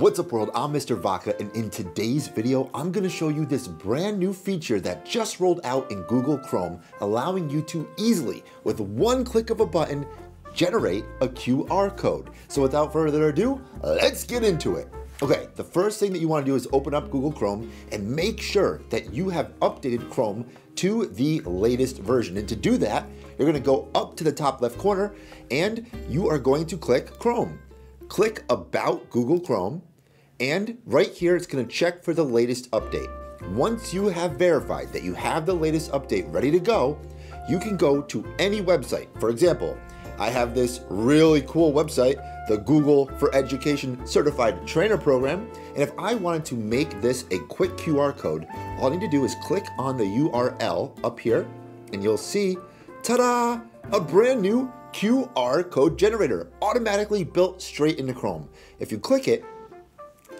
What's up world, I'm Mr. Vacca and in today's video, I'm gonna show you this brand new feature that just rolled out in Google Chrome, allowing you to easily, with one click of a button, generate a QR code. So without further ado, let's get into it. Okay, the first thing that you wanna do is open up Google Chrome and make sure that you have updated Chrome to the latest version. And to do that, you're gonna go up to the top left corner and you are going to click Chrome. Click About Google Chrome and right here, it's gonna check for the latest update. Once you have verified that you have the latest update ready to go, you can go to any website. For example, I have this really cool website, the Google for Education Certified Trainer Program. And if I wanted to make this a quick QR code, all I need to do is click on the URL up here and you'll see, ta-da, a brand new QR code generator automatically built straight into Chrome. If you click it,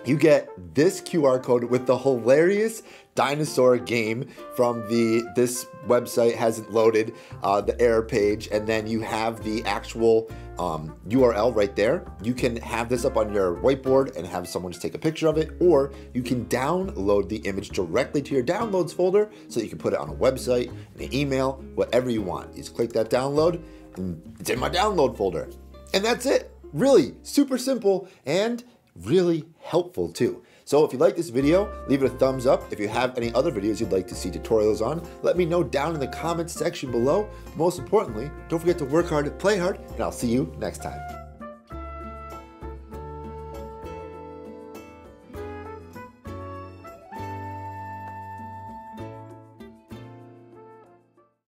you get this QR code with the hilarious dinosaur game from the this website hasn't loaded uh, the error page and then you have the actual um, URL right there. You can have this up on your whiteboard and have someone just take a picture of it or you can download the image directly to your downloads folder so you can put it on a website an email whatever you want. You just click that download and it's in my download folder. And that's it. Really super simple and really helpful too. So if you like this video, leave it a thumbs up. If you have any other videos you'd like to see tutorials on, let me know down in the comments section below. Most importantly, don't forget to work hard, and play hard, and I'll see you next time.